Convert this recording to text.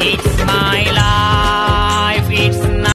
It's my life.